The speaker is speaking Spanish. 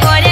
por